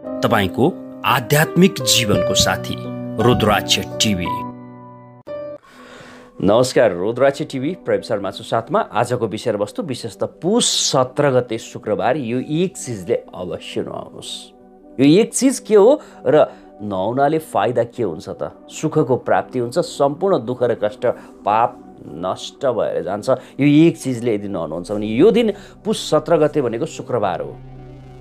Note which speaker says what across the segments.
Speaker 1: तपाईँको आध्यात्मिक जीवनको साथी रुद्राक्ष टिभी। नमस्कार रुद्राक्ष टिभी प्रवीण शर्माको साथमा। आजको विषयवस्तु विशेष त पुस सत्र गते शुक्रबार यो एक चिजले अवश्य नआउनुहोस्। यो एक चिज के हो र नआउनाले फाइदा के हुन्छ त? सुखको प्राप्ति हुन्छ सम्पूर्ण दुःख र कष्ट पाप नष्ट भएर जान्छ। यो एक चिजले यदि नहुनुहुन्छ भने यो दिन पुस सत्र गते भनेको शुक्रबार हो।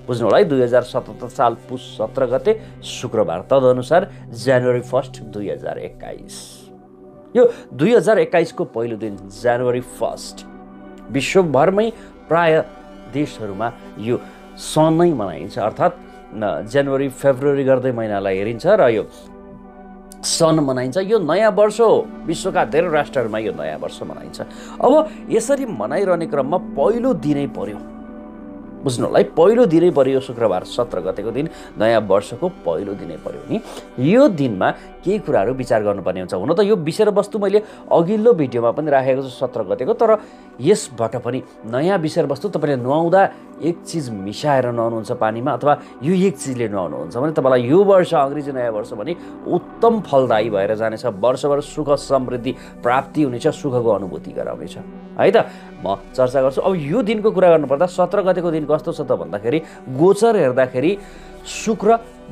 Speaker 1: बुझ्नु होला है दुई हजार सतहत्तर साल पुस सत्र गते शुक्रबार तदनुसार जनवरी फर्स्ट दुई हजार एक्काइस। यो दुई हजार एक्काइसको पहिलो दिन जनवरी फर्स्ट विश्वभरमै प्राय देशहरूमा यो सनै मनाइन्छ। अर्थात् जनवरी फेब्रुअरी गर्दै महिनालाई हेरिन्छ र यो सन मनाइन्छ। यो नयाँ वर्ष हो। विश्वका धेरै राष्ट्रहरूमा यो नयाँ वर्ष मनाइन्छ। अब यसरी मनाइरहने क्रममा पहिलो दिनै पर्यो। बुझ्नु होला है पहिलो दिनै पऱ्यो यो शुक्रबार सत्र गतेको दिन नयाँ वर्षको पहिलो दिनै पऱ्यो नि। यो दिनमा केही कुराहरू विचार गर्नुपर्ने हुन्छ। हुन त यो विषयवस्तु मैले अघिल्लो भिडियोमा पनि राखेको छु सत्र गतेको तर यसबाट पनि नयाँ विषयवस्तु तपाईँले नुहाउँदा एक चिज मिसाएर नुहाउनुहुन्छ पानीमा अथवा यो एक चिजले नुहाउनुहुन्छ भने तपाईँलाई यो वर्ष अङ्ग्रेजी नयाँ वर्ष भने उत्तम फलदायी भएर जानेछ। वर्षभर सुख समृद्धि प्राप्ति हुनेछ सुखको अनुभूति गराउनेछ। है त? म चर्चा गर्छु। अब यो दिनको कुरा गर्नुपर्दा सत्र गतेको दिन कस्तो छ त भन्दाखेरि गोचर हेर्दाखेरि शुक्र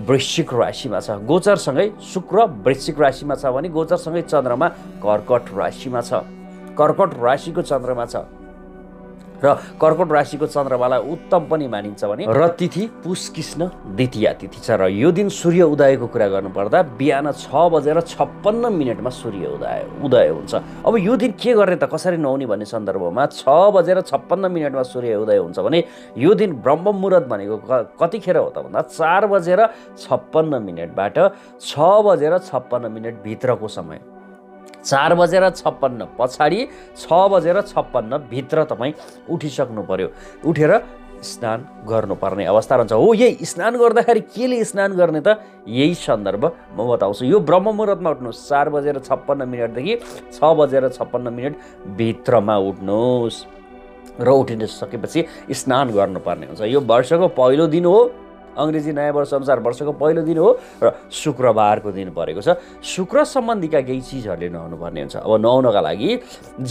Speaker 1: वृश्चिक राशिमा छ। गोचरसँगै शुक्र वृश्चिक राशिमा छ भने गोचरसँगै चन्द्रमा कर्कट राशिमा छ। कर्कट राशिको चन्द्रमा छ। र कर्कट राशिको चन्द्रमालाई उत्तम पनि मानिन्छ भने र तिथि पुष्कृष्ण द्वितीय तिथि छ। र यो दिन सूर्य उदयको कुरा गर्नुपर्दा बिहान छ बजेर छप्पन्न मिनटमा सूर्य उदय उदय हुन्छ। अब यो दिन के गर्ने त? कसरी नहुने भन्ने सन्दर्भमा छ बजेर छप्पन्न मिनटमा सूर्य उदय हुन्छ भने यो दिन ब्रह्म मुहुर्त भनेको कतिखेर हो त भन्दा चार बजेर छप्पन्न मिनटबाट छ बजेर छप्पन्न मिनटभित्रको समय। चार बजेर छप्पन्न पछाडि छ बजेर छप्पन्न भित्र तपाईँ उठिसक्नु पर्यो। उठेर स्नान गर्नुपर्ने अवस्था रहन्छ। हो यही स्नान गर्दाखेरि केले स्नान गर्ने त? यही सन्दर्भ म बताउँछु। यो ब्रह्म मुहुर्तमा उठ्नुहोस्। चार बजेर छप्पन्न मिनटदेखि छ बजेर छप्पन्न मिनट भित्रमा उठ्नुहोस्। र उठिसकेपछि स्नान गर्नुपर्ने हुन्छ। यो वर्षको पहिलो दिन हो। अङ्ग्रेजी नयाँ वर्ष अनुसार वर्षको पहिलो दिन हो र शुक्रबारको दिन परेको छ। शुक्र सम्बन्धीका केही चिजहरूले नुहाउनुपर्ने हुन्छ। अब नुहाउनका लागि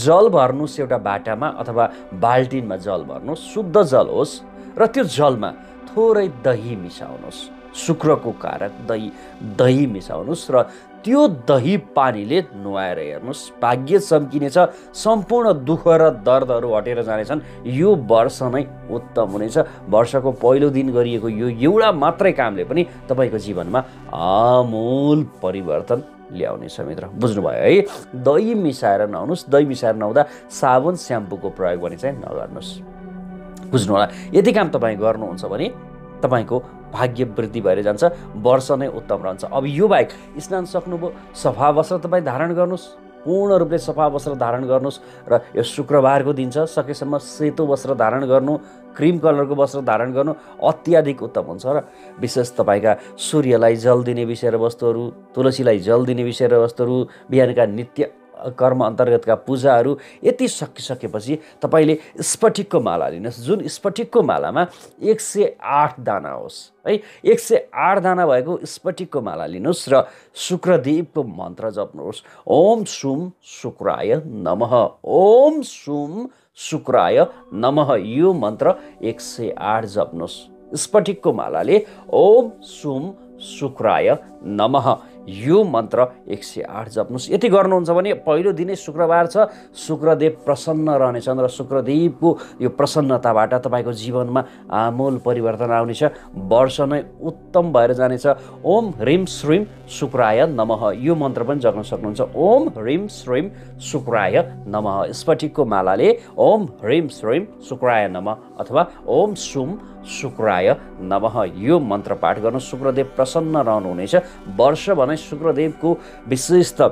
Speaker 1: जल भर्नुहोस् एउटा बाटामा अथवा बाल्टिनमा जल भर्नुहोस् शुद्ध जल होस् र त्यो जलमा थोरै दही मिसाउनुहोस्। शुक्रको कारक दही दही मिसाउनुहोस् र त्यो दही पानीले नुहाएर हेर्नुहोस् भाग्य चम्किनेछ सम्पूर्ण दुःख र दर्दहरू हटेर जानेछन्। यो वर्ष नै उत्तम हुनेछ। वर्षको पहिलो दिन गरिएको यो एउटा मात्रै कामले पनि तपाईँको जीवनमा आमूल परिवर्तन ल्याउनेछ मित्र। बुझ्नुभयो है? दही मिसाएर नहुनुहोस् दही मिसाएर नहुँदा साबुन स्याम्पूको प्रयोग भने चाहिँ नगर्नुहोस्। बुझ्नु होला। यति काम तपाईँ गर्नुहुन्छ भने तपाईँको भाग्य वृद्धि भएर जान्छ वर्ष नै उत्तम रहन्छ। अब यो बाहेक स्नान सक्नुभयो सफा वस्त्र तपाईँ धारण गर्नुहोस्। पूर्ण रूपले सफा वस्त्र धारण गर्नुहोस् र यो शुक्रबारको दिन छ सकेसम्म सेतो वस्त्र धारण गर्नु क्रिम कलरको वस्त्र धारण गर्नु अत्याधिक उत्तम हुन्छ र विशेष तपाईँका सूर्यलाई जल दिने विषय र वस्तुहरू तुलसीलाई जल दिने विषय र वस्तुहरू बिहानका नित्य कर्म अन्तर्गतका पूजाहरू यति सकिसकेपछि तपाईँले स्फटिकको माला लिनुहोस्। जुन स्फटिकको मालामा एक सय आठ दाना होस् है? एक सय आठ दाना भएको स्फटिकको माला लिनुहोस् र शुक्रदेवको मन्त्र जप्नुहोस्। ओम सुम शुक्राय नमः। ओम सुम शुक्राय नमः। यो मन्त्र एक सय आठ जप्नुहोस्। स्फटिकको मालाले ओम सुम शुक्राय नमः। यो मन्त्र एक सय आठ जप्नुहोस् यति गर्नुहुन्छ भने पहिलो दिनै शुक्रबार छ। शुक्रदेव प्रसन्न रहनेछन् र शुक्रदेवको यो प्रसन्नताबाट तपाईँको जीवनमा आमूल परिवर्तन आउनेछ। वर्ष नै उत्तम भएर जानेछ। ओम ह्रिम श्रीम शुक्राय नमः। यो मन्त्र पनि जग्न सक्नुहुन्छ। ओम ह्रिम श्रीम शुक्राय नमः। स्फटिकको मालाले ओम ह्रिम श्रीम शुक्राय नमः अथवा ओम सुम शुक्राय नमः। यो मन्त्र पाठ गर्नु शुक्रदेव प्रसन्न रहनुहुनेछ। वर्ष भने शुक्रदेवको विशेष त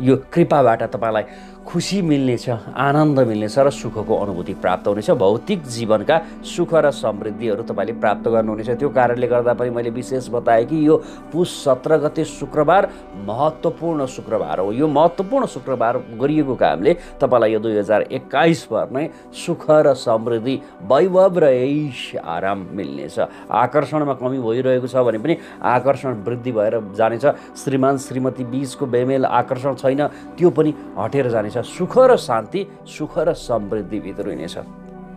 Speaker 1: यो कृपाबाट तपाईँलाई खुसी मिल्नेछ आनन्द मिल्नेछ र सुखको अनुभूति प्राप्त हुनेछ। भौतिक जीवनका सुख र समृद्धिहरू तपाईँले प्राप्त गर्नुहुनेछ। त्यो कारणले गर्दा पनि मैले विशेष बताएँ कि यो पुस सत्र गते शुक्रबार महत्त्वपूर्ण शुक्रबार हो। यो महत्त्वपूर्ण शुक्रबार गरिएको कामले तपाईँलाई यो दुई हजार एक्काइसभर नै सुख र समृद्धि वैभव र ऐश आराम मिल्नेछ। आकर्षणमा कमी भइरहेको छ भने पनि आकर्षण वृद्धि भएर जानेछ। श्रीमान श्रीमती बिचको बेमेल आकर्षण छैन त्यो पनि हटेर जानेछ। हुनेछ सुख र शान्ति सुख र समृद्धि भित्रिनेछ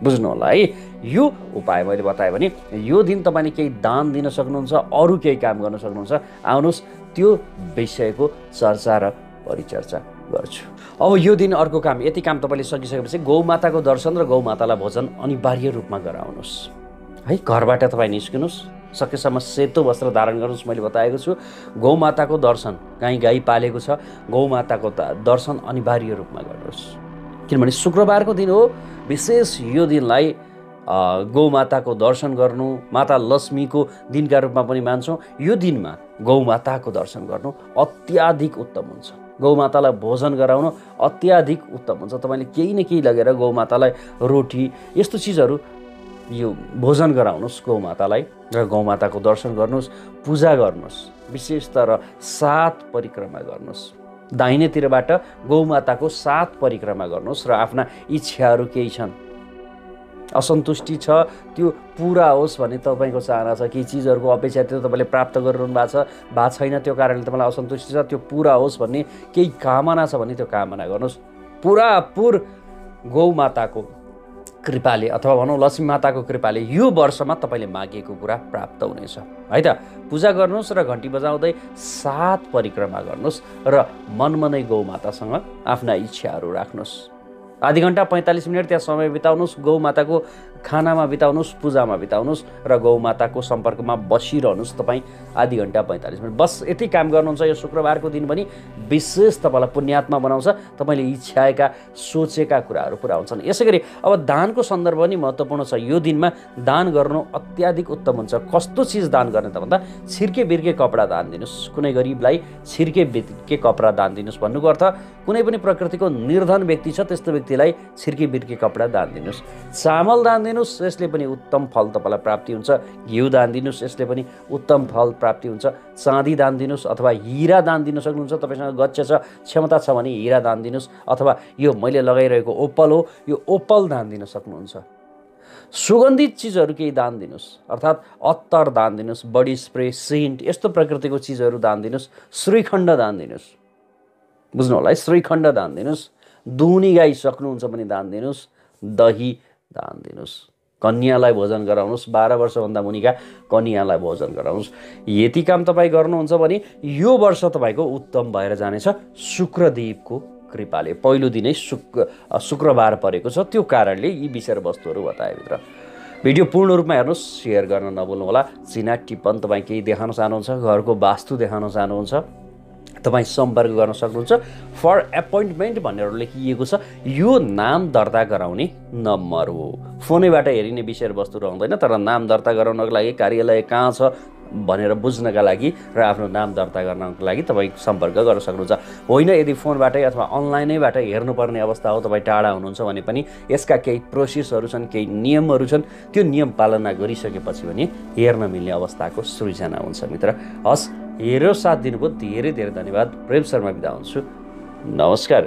Speaker 1: बुझ्नु होला है यो उपाय मैले बताएँ भने यो दिन तपाईँले केही दान दिन सक्नुहुन्छ अरू केही काम गर्न सक्नुहुन्छ। आउनुहोस् त्यो विषयको चर्चा र परिचर्चा गर्छु। अब यो दिन अर्को काम यति काम तपाईँले सकिसकेपछि गौमाताको दर्शन र गौमातालाई भोजन अनिवार्य रूपमा गराउनुहोस्। है घरबाट तपाईँ निस्किनुहोस्। सकेसम्म सेतो वस्त्र धारण गर्नुहोस् मैले बताएको छु। गौमाताको दर्शन गाई गाई पालेको छ। गौमाताको दर्शन अनिवार्य रूपमा गर्नुहोस्। किनभने शुक्रबारको दिन हो। विशेष यो दिनलाई गौमाताको दर्शन गर्नु माता लक्ष्मीको दिनका रूपमा पनि मान्छौँ। यो दिनमा गौमाताको दर्शन गर्नु अत्याधिक उत्तम हुन्छ। गौमातालाई भोजन गराउनु अत्याधिक उत्तम हुन्छ। तपाईँले केही न केही लगेर गौमातालाई रोटी यस्तो चिजहरू यो भोजन गराउनुहोस् गौमातालाई र गौमाताको दर्शन गर्नुहोस् पूजा गर्नुहोस् विशेष तर सात परिक्रमा गर्नुहोस्। दाहिनेतिरबाट गौमाताको सात परिक्रमा गर्नुहोस् र आफ्ना इच्छाहरू केही छन्। असन्तुष्टि छ त्यो पुरा होस् भन्ने तपाईँको चाहना छ केही चिजहरूको अपेक्षा त्यो तपाईँले प्राप्त गरिरहनु भएको छ भएको छैन त्यो कारणले तपाईँलाई असन्तुष्टि छ त्यो पुरा होस् भन्ने केही कामना छ भने त्यो कामना गर्नुहोस्। पुरापुर गौमाताको कृपाले अथवा भनौँ लक्ष्मी माताको कृपाले यो वर्षमा तपाईँले मागेको कुरा प्राप्त हुनेछ। है त? पूजा गर्नुहोस् र घन्टी बजाउँदै सात परिक्रमा गर्नुहोस् र मनमनै गौमातासँग आफ्ना इच्छाहरू राख्नुहोस्। आधी घन्टा पैँतालिस मिनट त्यहाँ समय बिताउनुहोस् गौमाताको खानामा बिताउनुहोस् पूजामा बिताउनुहोस् र गौमाताको सम्पर्कमा बसिरहनुहोस्। तपाईँ आधी घन्टा पैँतालिस मिनट। बस यति काम गर्नुहुन्छ यो शुक्रबारको दिन पनि विशेष तपाईँलाई पुण्यात्मा बनाउँछ। तपाईँले इच्छाएका सोचेका कुराहरू पुरा हुन्छन्। यसै गरी अब दानको सन्दर्भ पनि महत्त्वपूर्ण छ। यो दिनमा दान गर्नु अत्याधिक उत्तम हुन्छ। कस्तो चिज दान गर्ने त भन्दा छिर्के बिर्के कपडा दान दिनुहोस्। कुनै गरिबलाई छिर्के बिर्के कपडा दान दिनुहोस् भन्नुको अर्थ कुनै पनि प्रकृतिको निर्धन व्यक्ति छ त्यस्तो व्यक्तिलाई छिर्के बिर्के कपडा दान दिनुहोस्। चामल दान दिनुहोस् यसले पनि उत्तम फल तपाईँलाई प्राप्ति हुन्छ। घिउ दान दिनुहोस् यसले पनि उत्तम फल प्राप्ति हुन्छ। चाँदी दान दिनुहोस् अथवा हिरा दान दिन सक्नुहुन्छ तपाईँसँग गच्छ छ क्षमता छ भने हिरा दान दिनुहोस् अथवा यो मैले लगाइरहेको ओप्पल हो यो ओप्पल दान दिन सक्नुहुन्छ। सुगन्धित चिजहरू केही दान दिनुहोस् अर्थात् अत्तर दान दिनुहोस् बडी स्प्रे सेन्ट यस्तो प्रकृतिको चिजहरू दान दिनुहोस् श्रीखण्ड दान दिनुहोस्। बुझ्नु होला है? श्रीखण्ड दान दिनुहोस्। दुहुनी गाई सक्नुहुन्छ भने दान दिनुहोस् दही दान दिनुहोस्। कन्यालाई भोजन गराउनुहोस् बाह्र वर्षभन्दा मुनिका कन्यालाई भोजन गराउनुहोस्। यति काम तपाईँ गर्नुहुन्छ भने यो वर्ष तपाईँको उत्तम भएर जानेछ शुक्रदेवको कृपाले। पहिलो दिनै शुक्र शुक्रबार परेको छ त्यो कारणले यी विषयवस्तुहरू बताएभित्र भिडियो पूर्ण रूपमा हेर्नुहोस् सेयर गर्न नभुल्नुहोला। चिना टिप्पण तपाईँ केही देखाउन चाहनुहुन्छ घरको वास्तु देखाउन चाहनुहुन्छ। तपाईँ सम्पर्क गर्न सक्नुहुन्छ। फर एपोइन्टमेन्ट भनेर लेखिएको छ यो नाम दर्ता गराउने नम्बर हो। फोनैबाट हेरिने विषयवस्तु रहँदैन तर नाम दर्ता गराउनको लागि कार्यालय कहाँ छ भनेर बुझ्नका लागि र आफ्नो नाम दर्ता गर्नको लागि तपाईँ सम्पर्क गर्न सक्नुहुन्छ। होइन यदि फोनबाटै अथवा अनलाइनैबाट हेर्नुपर्ने अवस्था हो तपाईँ टाढा हुनुहुन्छ भने पनि यसका केही प्रोसेसहरू छन् केही नियमहरू छन्। त्यो नियम पालना गरिसकेपछि भने हेर्न मिल्ने अवस्थाको सृजना हुन्छ मित्र। हस् हेरेर साथ दिनुभयो। धेरै धेरै धन्यवाद। प्रेम शर्मा बिदा हुन्छु। नमस्कार।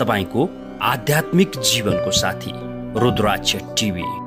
Speaker 2: तपाईँको आध्यात्मिक जीवनको साथी रुद्राक्ष टिभी।